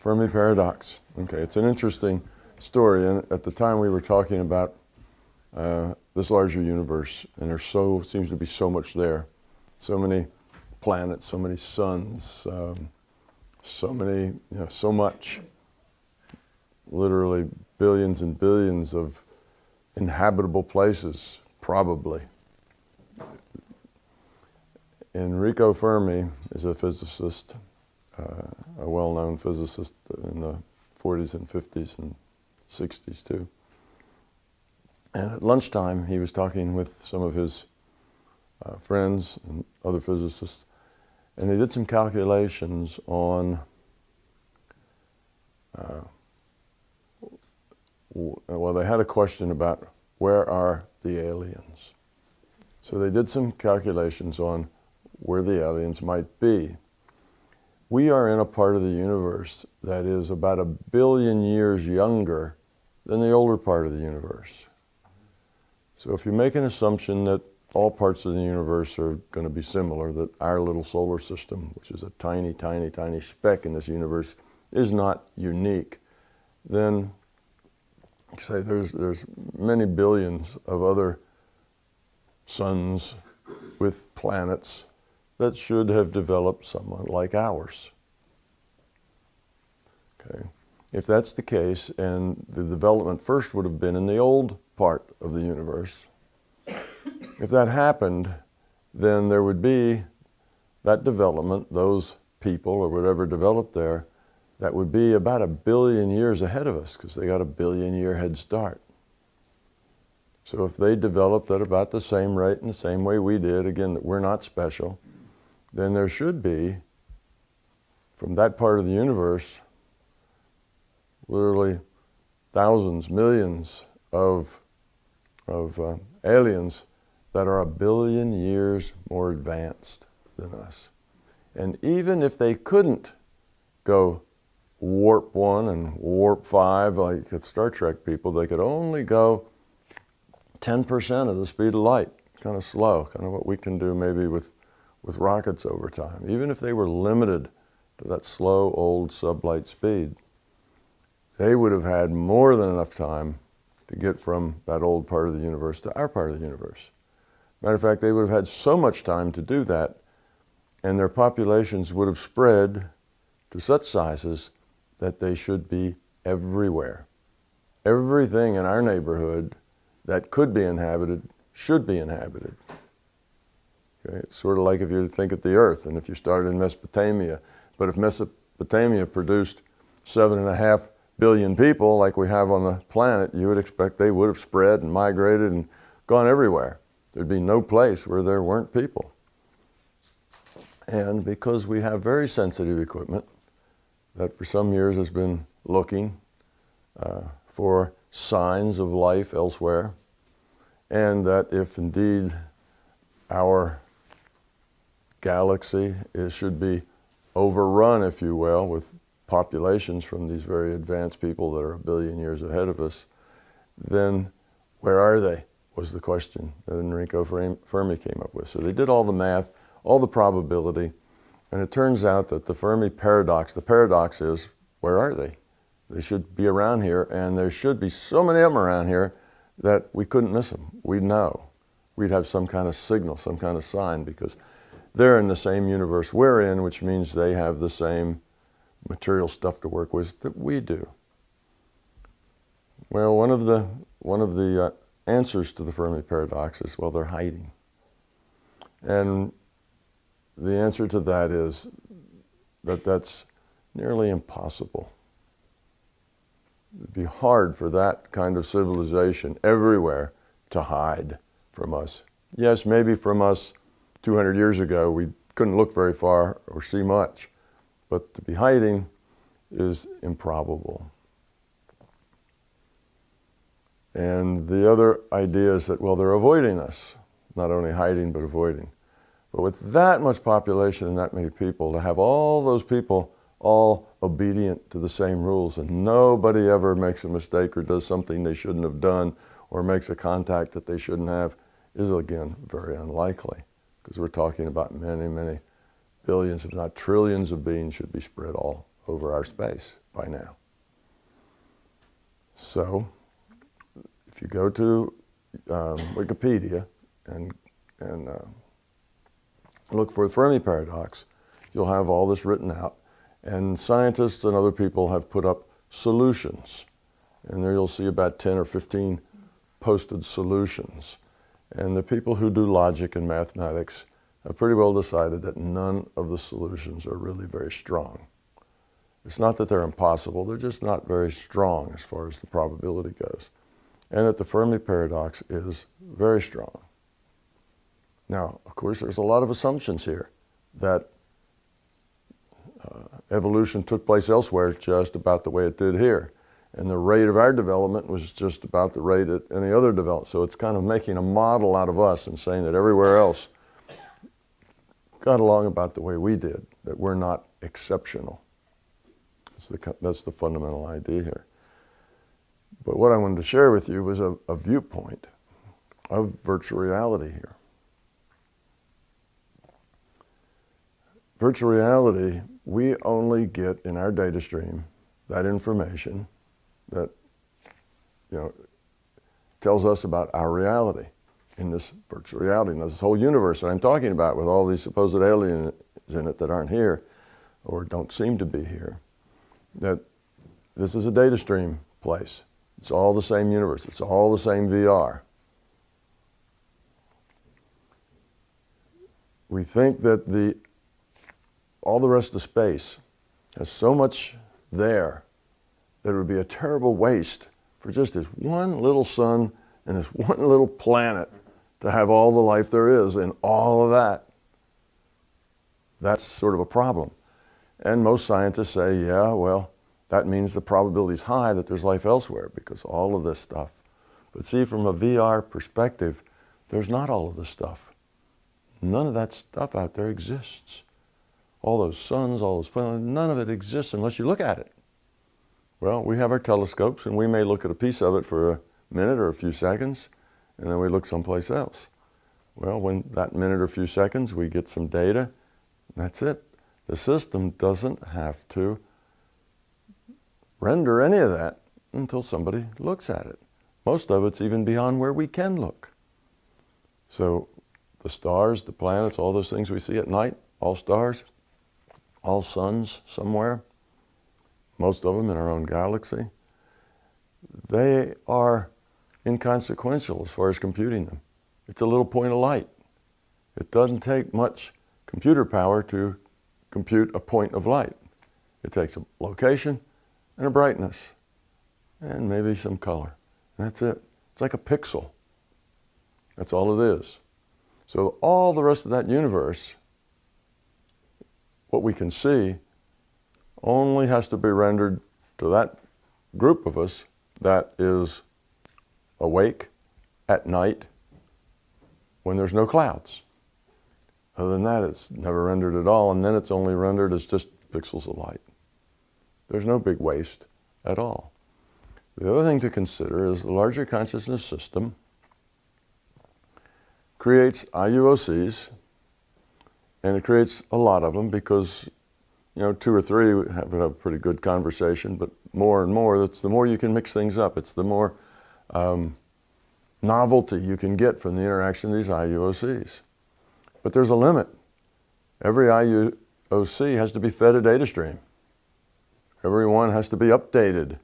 Fermi paradox. Okay, it's an interesting story, and at the time we were talking about uh, this larger universe, and there's so seems to be so much there, so many planets, so many suns, um, so many, you know, so much, literally billions and billions of inhabitable places, probably. Enrico Fermi is a physicist, uh, a well-known physicist in the 40s and 50s and 60s too. And at lunchtime, he was talking with some of his uh, friends and other physicists, and they did some calculations on uh, well, they had a question about where are the aliens. So they did some calculations on where the aliens might be. We are in a part of the universe that is about a billion years younger than the older part of the universe. So if you make an assumption that all parts of the universe are going to be similar, that our little solar system, which is a tiny, tiny, tiny speck in this universe, is not unique, then say there's, there's many billions of other suns with planets that should have developed somewhat like ours. Okay. If that's the case, and the development first would have been in the old part of the universe, if that happened, then there would be that development, those people or whatever developed there, that would be about a billion years ahead of us because they got a billion year head start. So if they developed at about the same rate and the same way we did, again, that we're not special, then there should be, from that part of the universe, literally thousands, millions of, of uh, aliens that are a billion years more advanced than us. And even if they couldn't go warp one and warp five like Star Trek people, they could only go 10% of the speed of light, kind of slow, kind of what we can do maybe with, with rockets over time. Even if they were limited to that slow old sublight speed, they would have had more than enough time to get from that old part of the universe to our part of the universe. Matter of fact, they would have had so much time to do that, and their populations would have spread to such sizes that they should be everywhere. Everything in our neighborhood that could be inhabited should be inhabited. Okay? It's sort of like if you think of the earth, and if you started in Mesopotamia, but if Mesopotamia produced seven and a half billion people like we have on the planet, you would expect they would have spread and migrated and gone everywhere. There'd be no place where there weren't people. And because we have very sensitive equipment that for some years has been looking uh, for signs of life elsewhere, and that if indeed our galaxy is, should be overrun, if you will, with populations from these very advanced people that are a billion years ahead of us, then where are they? Was the question that Enrico Fermi came up with. So they did all the math, all the probability, and it turns out that the Fermi paradox, the paradox is, where are they? They should be around here, and there should be so many of them around here that we couldn't miss them. We'd know. We'd have some kind of signal, some kind of sign, because they're in the same universe we're in, which means they have the same material stuff to work with that we do? Well, one of the, one of the uh, answers to the Fermi paradox is, well, they're hiding. And the answer to that is that that's nearly impossible. It'd be hard for that kind of civilization everywhere to hide from us. Yes, maybe from us 200 years ago, we couldn't look very far or see much. But to be hiding is improbable. And the other idea is that, well, they're avoiding us, not only hiding, but avoiding. But with that much population and that many people, to have all those people all obedient to the same rules and nobody ever makes a mistake or does something they shouldn't have done or makes a contact that they shouldn't have is again very unlikely because we're talking about many, many billions, if not trillions of beings should be spread all over our space by now. So, if you go to um, Wikipedia and, and uh, look for the Fermi paradox, you'll have all this written out. And scientists and other people have put up solutions. And there you'll see about 10 or 15 posted solutions. And the people who do logic and mathematics have pretty well decided that none of the solutions are really very strong. It's not that they're impossible, they're just not very strong as far as the probability goes. And that the Fermi paradox is very strong. Now, of course, there's a lot of assumptions here that uh, evolution took place elsewhere just about the way it did here. And the rate of our development was just about the rate at any other development. So it's kind of making a model out of us and saying that everywhere else got along about the way we did, that we're not exceptional. That's the, that's the fundamental idea here. But what I wanted to share with you was a, a viewpoint of virtual reality here. Virtual reality, we only get in our data stream that information that you know tells us about our reality in this virtual reality, in this whole universe that I'm talking about with all these supposed aliens in it that aren't here or don't seem to be here. That this is a data stream place. It's all the same universe. It's all the same VR. We think that the all the rest of space has so much there that it would be a terrible waste for just this one little sun and this one little planet to have all the life there is and all of that. That's sort of a problem. And most scientists say, yeah, well, that means the probability is high that there's life elsewhere because all of this stuff. But see, from a VR perspective, there's not all of this stuff. None of that stuff out there exists all those suns, all those planets, none of it exists unless you look at it. Well, we have our telescopes and we may look at a piece of it for a minute or a few seconds and then we look someplace else. Well, when that minute or few seconds we get some data, that's it. The system doesn't have to render any of that until somebody looks at it. Most of it's even beyond where we can look. So the stars, the planets, all those things we see at night, all stars, all suns somewhere, most of them in our own galaxy, they are inconsequential as far as computing them. It's a little point of light. It doesn't take much computer power to compute a point of light. It takes a location and a brightness and maybe some color. And that's it. It's like a pixel. That's all it is. So all the rest of that universe what we can see only has to be rendered to that group of us that is awake at night when there's no clouds. Other than that, it's never rendered at all, and then it's only rendered as just pixels of light. There's no big waste at all. The other thing to consider is the larger consciousness system creates IUOCs, and it creates a lot of them because you know two or three have a pretty good conversation but more and more that's the more you can mix things up. It's the more um, novelty you can get from the interaction of these IUOCs but there's a limit. Every IUOC has to be fed a data stream. Every one has to be updated.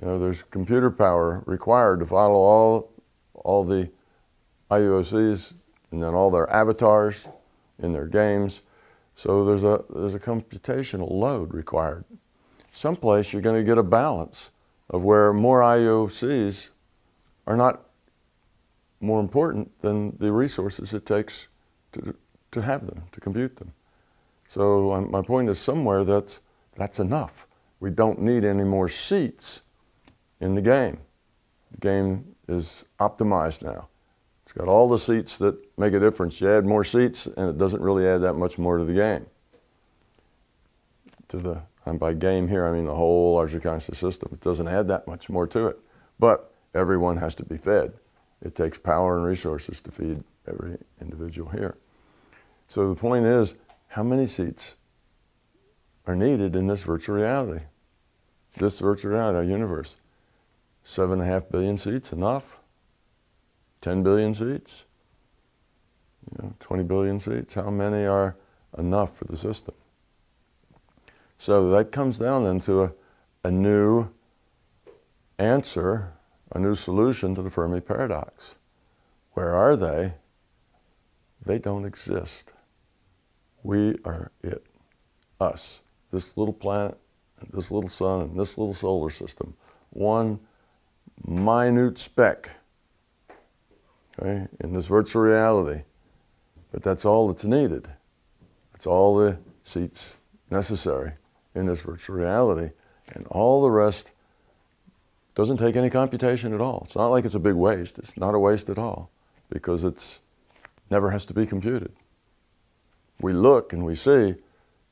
You know there's computer power required to follow all all the IUOCs and then all their avatars in their games. So there's a, there's a computational load required. Someplace you're going to get a balance of where more IOCs are not more important than the resources it takes to, to have them, to compute them. So um, my point is somewhere that's, that's enough. We don't need any more seats in the game. The game is optimized now. It's got all the seats that make a difference. You add more seats, and it doesn't really add that much more to the game. To the and by game here, I mean the whole larger conscious system. It doesn't add that much more to it. But everyone has to be fed. It takes power and resources to feed every individual here. So the point is, how many seats are needed in this virtual reality. This virtual reality, our universe. Seven and a half billion seats, enough? 10 billion seats? You know, 20 billion seats? How many are enough for the system? So that comes down then to a, a new answer, a new solution to the Fermi paradox. Where are they? They don't exist. We are it, us, this little planet, this little sun, and this little solar system. One minute speck in this virtual reality. But that's all that's needed. That's all the seats necessary in this virtual reality. And all the rest doesn't take any computation at all. It's not like it's a big waste. It's not a waste at all because it's never has to be computed. We look and we see,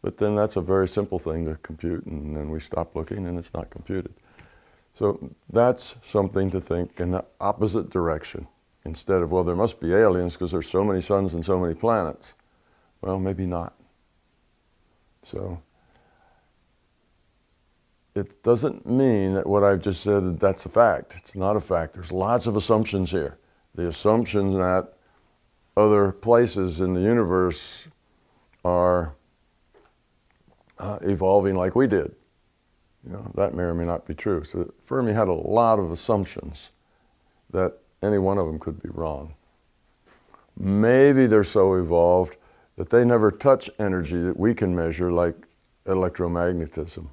but then that's a very simple thing to compute and then we stop looking and it's not computed. So that's something to think in the opposite direction instead of, well, there must be aliens because there's so many suns and so many planets. Well, maybe not. So it doesn't mean that what I've just said, that's a fact. It's not a fact. There's lots of assumptions here. The assumptions that other places in the universe are uh, evolving like we did. You know, that may or may not be true. So Fermi had a lot of assumptions that any one of them could be wrong. Maybe they're so evolved that they never touch energy that we can measure like electromagnetism.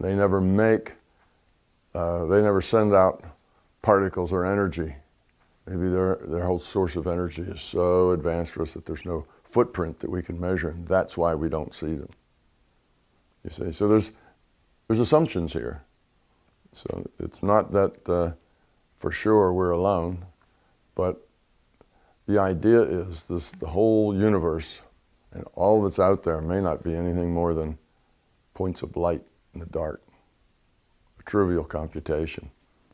They never make, uh, they never send out particles or energy. Maybe their, their whole source of energy is so advanced for us that there's no footprint that we can measure, and that's why we don't see them. You see, so there's, there's assumptions here. So it's not that uh, for sure we're alone, but the idea is this, the whole universe and all that's out there may not be anything more than points of light in the dark, a trivial computation,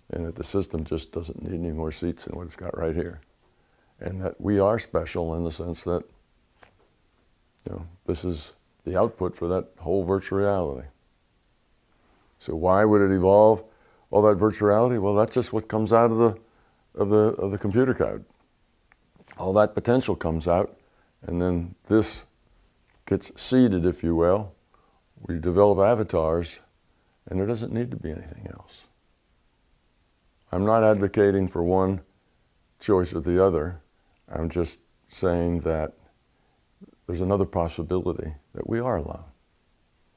and that the system just doesn't need any more seats than what it's got right here. And that we are special in the sense that you know, this is the output for that whole virtual reality. So why would it evolve all that virtual reality? Well, that's just what comes out of the, of the, of the computer code. All that potential comes out, and then this gets seeded, if you will. We develop avatars, and there doesn't need to be anything else. I'm not advocating for one choice or the other. I'm just saying that there's another possibility that we are alone.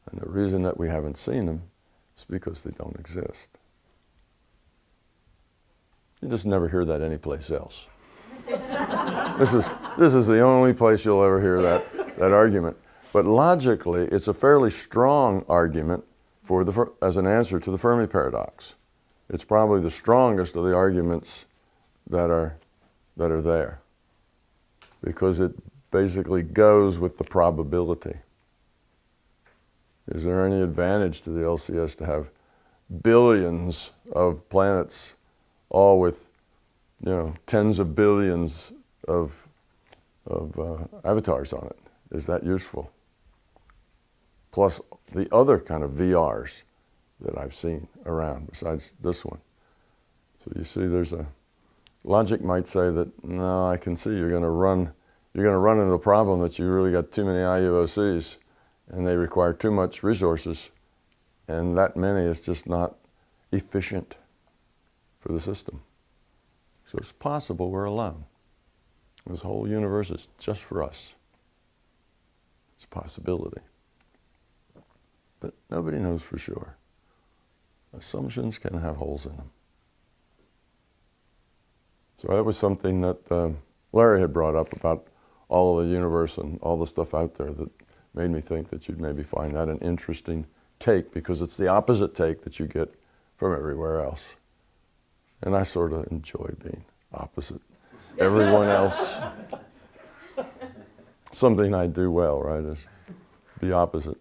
And the reason that we haven't seen them is because they don't exist. You just never hear that anyplace else. this, is, this is the only place you'll ever hear that, that argument. But logically, it's a fairly strong argument for the, as an answer to the Fermi paradox. It's probably the strongest of the arguments that are, that are there because it basically goes with the probability. Is there any advantage to the LCS to have billions of planets, all with you know tens of billions of of uh, avatars on it? Is that useful? Plus the other kind of VRs that I've seen around besides this one. So you see, there's a logic might say that no, I can see you're going to run you're going to run into the problem that you really got too many IUOCs and they require too much resources, and that many is just not efficient for the system. So it's possible we're alone. This whole universe is just for us. It's a possibility. But nobody knows for sure. Assumptions can have holes in them. So that was something that uh, Larry had brought up about all of the universe and all the stuff out there that made me think that you'd maybe find that an interesting take because it's the opposite take that you get from everywhere else. And I sort of enjoy being opposite everyone else. Something I do well, right, is be opposite.